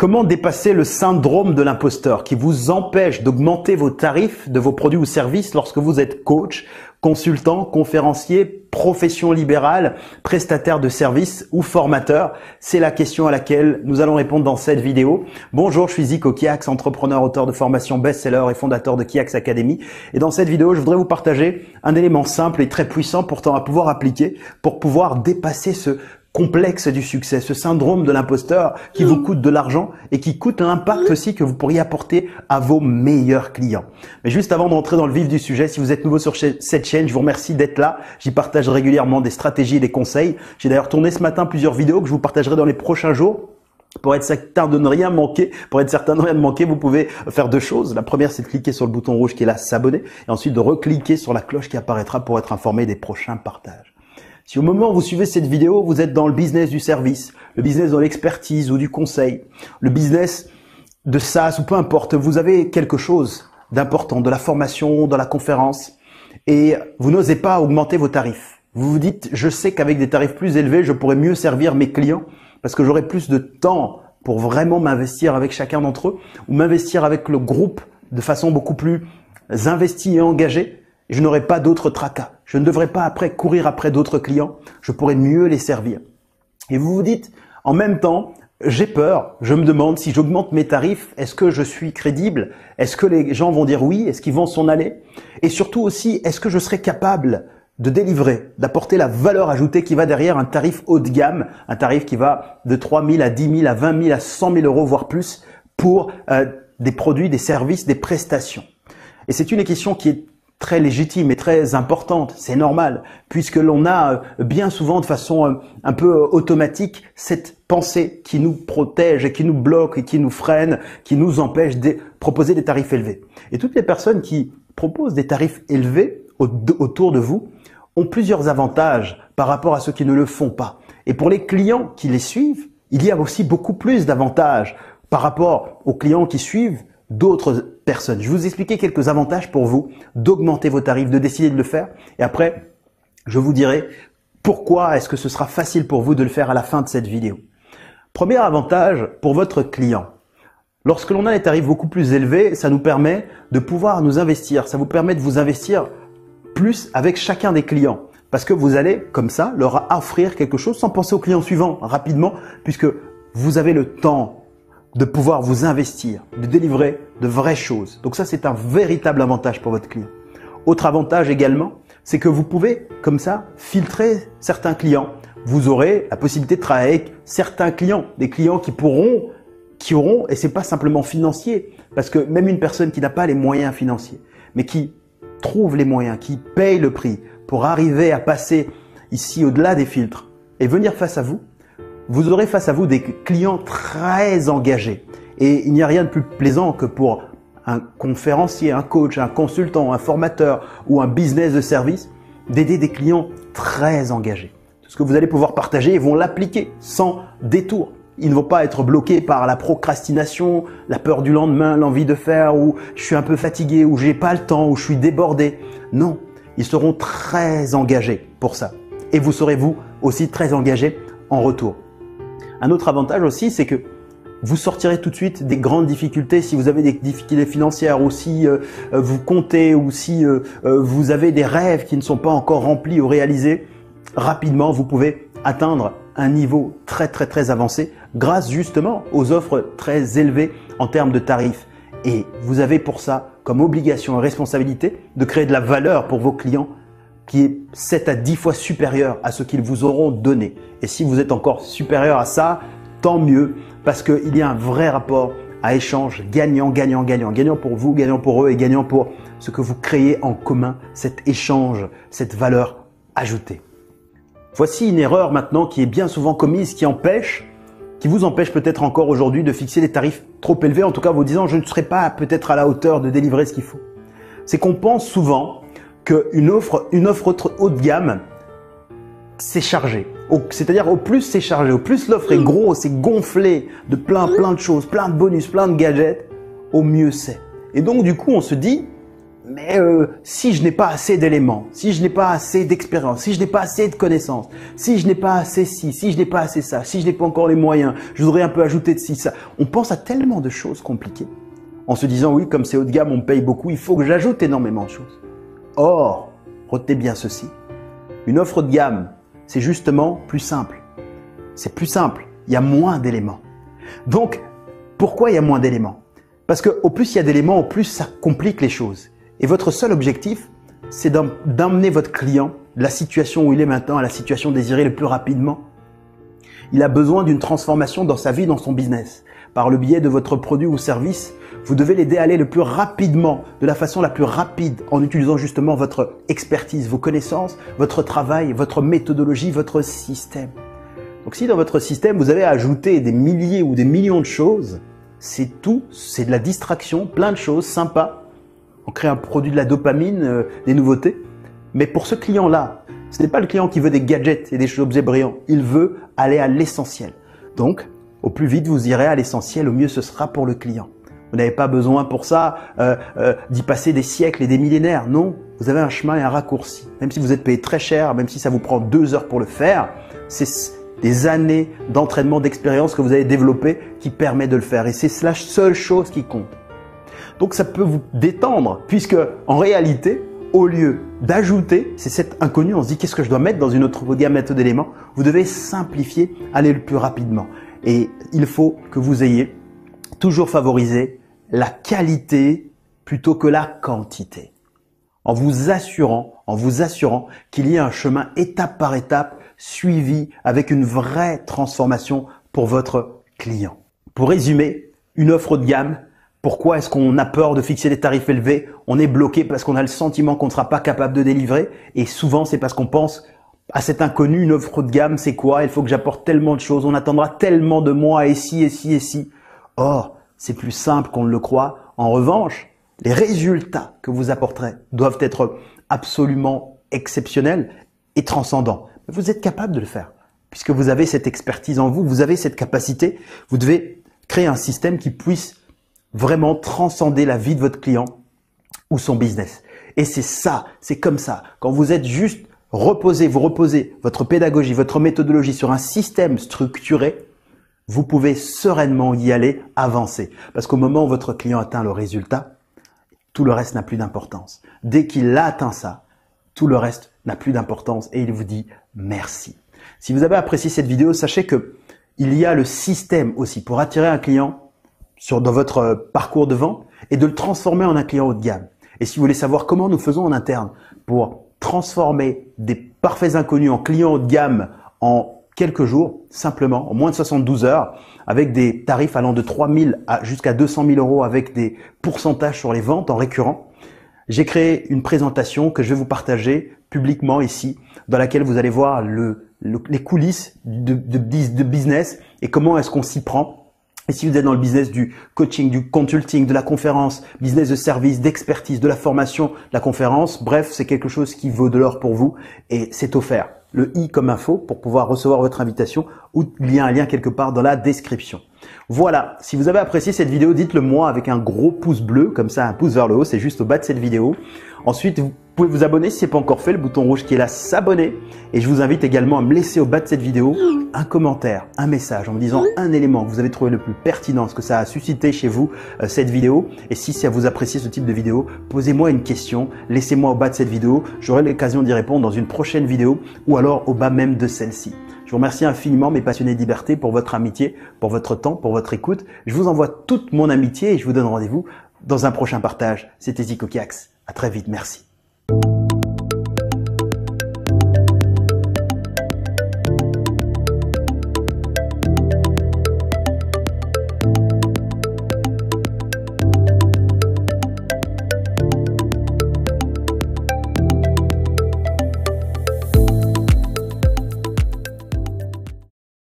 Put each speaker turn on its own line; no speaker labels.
Comment dépasser le syndrome de l'imposteur qui vous empêche d'augmenter vos tarifs de vos produits ou services lorsque vous êtes coach, consultant, conférencier, profession libérale, prestataire de services ou formateur? C'est la question à laquelle nous allons répondre dans cette vidéo. Bonjour, je suis Zico Kiax, entrepreneur, auteur de formation best-seller et fondateur de Kiax Academy. Et dans cette vidéo, je voudrais vous partager un élément simple et très puissant pourtant à pouvoir appliquer pour pouvoir dépasser ce complexe du succès, ce syndrome de l'imposteur qui vous coûte de l'argent et qui coûte l'impact aussi que vous pourriez apporter à vos meilleurs clients. Mais juste avant d'entrer dans le vif du sujet, si vous êtes nouveau sur cette chaîne, je vous remercie d'être là. J'y partage régulièrement des stratégies et des conseils. J'ai d'ailleurs tourné ce matin plusieurs vidéos que je vous partagerai dans les prochains jours. Pour être certain de ne rien manquer, pour être certain de ne rien manquer, vous pouvez faire deux choses. La première, c'est de cliquer sur le bouton rouge qui est là, s'abonner, et ensuite de recliquer sur la cloche qui apparaîtra pour être informé des prochains partages. Si au moment où vous suivez cette vidéo, vous êtes dans le business du service, le business de l'expertise ou du conseil, le business de SaaS ou peu importe, vous avez quelque chose d'important, de la formation, de la conférence, et vous n'osez pas augmenter vos tarifs. Vous vous dites, je sais qu'avec des tarifs plus élevés, je pourrais mieux servir mes clients parce que j'aurai plus de temps pour vraiment m'investir avec chacun d'entre eux ou m'investir avec le groupe de façon beaucoup plus investie et engagée je n'aurai pas d'autres tracas. Je ne devrais pas après courir après d'autres clients. Je pourrais mieux les servir. Et vous vous dites, en même temps, j'ai peur. Je me demande si j'augmente mes tarifs, est-ce que je suis crédible? Est-ce que les gens vont dire oui? Est-ce qu'ils vont s'en aller? Et surtout aussi, est-ce que je serai capable de délivrer, d'apporter la valeur ajoutée qui va derrière un tarif haut de gamme, un tarif qui va de 3 000 à 10 000 à 20 000 à 100 000 euros, voire plus, pour euh, des produits, des services, des prestations? Et c'est une question qui est très légitime et très importante, c'est normal, puisque l'on a euh, bien souvent de façon euh, un peu euh, automatique cette pensée qui nous protège et qui nous bloque et qui nous freine, qui nous empêche de proposer des tarifs élevés. Et toutes les personnes qui proposent des tarifs élevés autour de vous ont plusieurs avantages par rapport à ceux qui ne le font pas. Et pour les clients qui les suivent, il y a aussi beaucoup plus d'avantages par rapport aux clients qui suivent d'autres personnes. Je vais vous expliquer quelques avantages pour vous d'augmenter vos tarifs, de décider de le faire. Et après, je vous dirai pourquoi est-ce que ce sera facile pour vous de le faire à la fin de cette vidéo. Premier avantage pour votre client. Lorsque l'on a des tarifs beaucoup plus élevés, ça nous permet de pouvoir nous investir. Ça vous permet de vous investir plus avec chacun des clients. Parce que vous allez, comme ça, leur offrir quelque chose sans penser au client suivant rapidement, puisque vous avez le temps, de pouvoir vous investir, de délivrer de vraies choses. Donc ça, c'est un véritable avantage pour votre client. Autre avantage également, c'est que vous pouvez, comme ça, filtrer certains clients. Vous aurez la possibilité de travailler avec certains clients, des clients qui pourront, qui auront, et c'est pas simplement financier, parce que même une personne qui n'a pas les moyens financiers, mais qui trouve les moyens, qui paye le prix pour arriver à passer ici au-delà des filtres et venir face à vous, vous aurez face à vous des clients très engagés. Et il n'y a rien de plus plaisant que pour un conférencier, un coach, un consultant, un formateur ou un business de service d'aider des clients très engagés. Tout ce que vous allez pouvoir partager, ils vont l'appliquer sans détour. Ils ne vont pas être bloqués par la procrastination, la peur du lendemain, l'envie de faire, ou je suis un peu fatigué, ou j'ai pas le temps, ou je suis débordé. Non, ils seront très engagés pour ça. Et vous serez vous aussi très engagés en retour. Un autre avantage aussi, c'est que vous sortirez tout de suite des grandes difficultés si vous avez des difficultés financières ou si euh, euh, vous comptez ou si euh, vous avez des rêves qui ne sont pas encore remplis ou réalisés. Rapidement, vous pouvez atteindre un niveau très très très avancé grâce justement aux offres très élevées en termes de tarifs. Et vous avez pour ça comme obligation et responsabilité de créer de la valeur pour vos clients qui est 7 à 10 fois supérieur à ce qu'ils vous auront donné. Et si vous êtes encore supérieur à ça, tant mieux, parce qu'il y a un vrai rapport à échange gagnant, gagnant, gagnant. Gagnant pour vous, gagnant pour eux et gagnant pour ce que vous créez en commun, cet échange, cette valeur ajoutée. Voici une erreur maintenant qui est bien souvent commise, qui empêche, qui vous empêche peut-être encore aujourd'hui de fixer des tarifs trop élevés, en tout cas vous disant je ne serai pas peut-être à la hauteur de délivrer ce qu'il faut. C'est qu'on pense souvent qu'une offre, une offre haut de gamme, c'est chargé. C'est-à-dire au plus c'est chargé, au plus l'offre est gros, c'est gonflé de plein plein de choses, plein de bonus, plein de gadgets, au mieux c'est. Et donc du coup on se dit, mais euh, si je n'ai pas assez d'éléments, si je n'ai pas assez d'expérience, si je n'ai pas assez de connaissances, si je n'ai pas assez ci, si je n'ai pas assez ça, si je n'ai pas encore les moyens, je voudrais un peu ajouter de ci, ça. On pense à tellement de choses compliquées en se disant oui, comme c'est haut de gamme, on paye beaucoup, il faut que j'ajoute énormément de choses. Or, retenez bien ceci, une offre de gamme, c'est justement plus simple. C'est plus simple, il y a moins d'éléments. Donc, pourquoi il y a moins d'éléments? Parce qu'au plus il y a d'éléments, au plus ça complique les choses. Et votre seul objectif, c'est d'emmener votre client de la situation où il est maintenant à la situation désirée le plus rapidement. Il a besoin d'une transformation dans sa vie, dans son business. Par le biais de votre produit ou service, vous devez l'aider à aller le plus rapidement, de la façon la plus rapide, en utilisant justement votre expertise, vos connaissances, votre travail, votre méthodologie, votre système. Donc si dans votre système, vous avez ajouté des milliers ou des millions de choses, c'est tout, c'est de la distraction, plein de choses sympas, on crée un produit de la dopamine, euh, des nouveautés. Mais pour ce client-là, ce n'est pas le client qui veut des gadgets et des choses brillants. Il veut aller à l'essentiel. Donc, au plus vite vous irez à l'essentiel, au mieux ce sera pour le client. Vous n'avez pas besoin pour ça euh, euh, d'y passer des siècles et des millénaires. Non, vous avez un chemin et un raccourci. Même si vous êtes payé très cher, même si ça vous prend deux heures pour le faire, c'est des années d'entraînement, d'expérience que vous avez développé qui permet de le faire. Et c'est la seule chose qui compte. Donc ça peut vous détendre, puisque en réalité, au lieu d'ajouter, c'est cet inconnu, on se dit qu'est-ce que je dois mettre dans une autre gamme d'éléments, vous devez simplifier, aller le plus rapidement. Et il faut que vous ayez toujours favorisé la qualité plutôt que la quantité. En vous assurant, en vous assurant qu'il y ait un chemin étape par étape suivi avec une vraie transformation pour votre client. Pour résumer, une offre de gamme, pourquoi est-ce qu'on a peur de fixer des tarifs élevés? On est bloqué parce qu'on a le sentiment qu'on ne sera pas capable de délivrer. Et souvent, c'est parce qu'on pense à cet inconnu, une offre de gamme, c'est quoi? Il faut que j'apporte tellement de choses, on attendra tellement de moi, et si, et si, et si. Or, c'est plus simple qu'on ne le croit. En revanche, les résultats que vous apporterez doivent être absolument exceptionnels et transcendants. Vous êtes capable de le faire. Puisque vous avez cette expertise en vous, vous avez cette capacité, vous devez créer un système qui puisse vraiment transcender la vie de votre client ou son business. Et c'est ça, c'est comme ça. Quand vous êtes juste reposé, vous reposez votre pédagogie, votre méthodologie sur un système structuré, vous pouvez sereinement y aller, avancer. Parce qu'au moment où votre client atteint le résultat, tout le reste n'a plus d'importance. Dès qu'il a atteint ça, tout le reste n'a plus d'importance et il vous dit merci. Si vous avez apprécié cette vidéo, sachez que il y a le système aussi pour attirer un client sur, dans votre euh, parcours de vente et de le transformer en un client haut de gamme. Et si vous voulez savoir comment nous faisons en interne pour transformer des parfaits inconnus en clients haut de gamme en quelques jours, simplement, en moins de 72 heures, avec des tarifs allant de 3000 à jusqu'à 200 000 euros avec des pourcentages sur les ventes en récurrent, j'ai créé une présentation que je vais vous partager publiquement ici, dans laquelle vous allez voir le, les coulisses de, de business et comment est-ce qu'on s'y prend et si vous êtes dans le business du coaching, du consulting, de la conférence, business de service, d'expertise, de la formation, la conférence, bref, c'est quelque chose qui vaut de l'or pour vous et c'est offert. Le i comme info pour pouvoir recevoir votre invitation ou il y a un lien quelque part dans la description. Voilà, si vous avez apprécié cette vidéo, dites-le moi avec un gros pouce bleu, comme ça un pouce vers le haut, c'est juste au bas de cette vidéo. Ensuite, vous pouvez vous abonner si ce n'est pas encore fait, le bouton rouge qui est là, s'abonner. Et je vous invite également à me laisser au bas de cette vidéo un commentaire, un message en me disant un élément que vous avez trouvé le plus pertinent, ce que ça a suscité chez vous euh, cette vidéo. Et si ça vous appréciez ce type de vidéo, posez-moi une question, laissez-moi au bas de cette vidéo, j'aurai l'occasion d'y répondre dans une prochaine vidéo ou alors au bas même de celle-ci. Je vous remercie infiniment mes passionnés de liberté pour votre amitié, pour votre temps, pour votre écoute. Je vous envoie toute mon amitié et je vous donne rendez-vous dans un prochain partage. C'était Zico Kiax. À très vite. Merci.